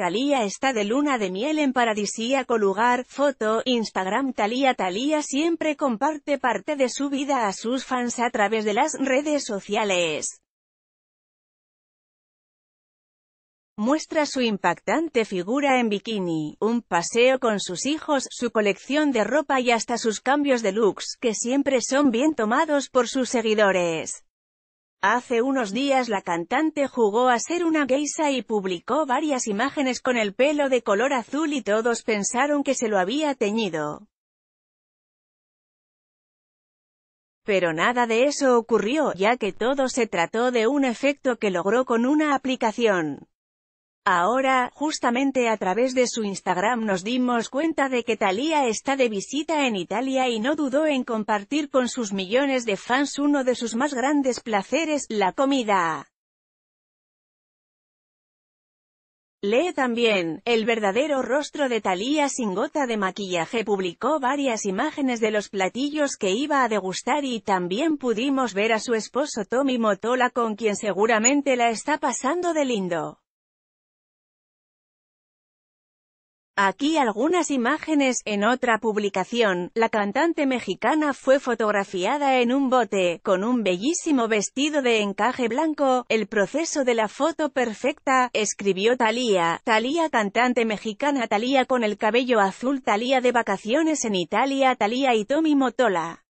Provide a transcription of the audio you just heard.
Thalía está de luna de miel en paradisíaco lugar, foto, Instagram Thalía Thalía siempre comparte parte de su vida a sus fans a través de las redes sociales. muestra su impactante figura en bikini, un paseo con sus hijos, su colección de ropa y hasta sus cambios de looks, que siempre son bien tomados por sus seguidores. Hace unos días la cantante jugó a ser una geisa y publicó varias imágenes con el pelo de color azul y todos pensaron que se lo había teñido. Pero nada de eso ocurrió, ya que todo se trató de un efecto que logró con una aplicación. Ahora, justamente a través de su Instagram nos dimos cuenta de que Thalía está de visita en Italia y no dudó en compartir con sus millones de fans uno de sus más grandes placeres, la comida. Lee también, el verdadero rostro de Thalía sin gota de maquillaje publicó varias imágenes de los platillos que iba a degustar y también pudimos ver a su esposo Tommy Motola con quien seguramente la está pasando de lindo. Aquí algunas imágenes, en otra publicación, la cantante mexicana fue fotografiada en un bote, con un bellísimo vestido de encaje blanco, el proceso de la foto perfecta, escribió Thalía, Thalía cantante mexicana Thalía con el cabello azul Thalía de vacaciones en Italia Thalía y Tommy Motola.